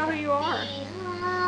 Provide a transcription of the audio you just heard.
i know who you are.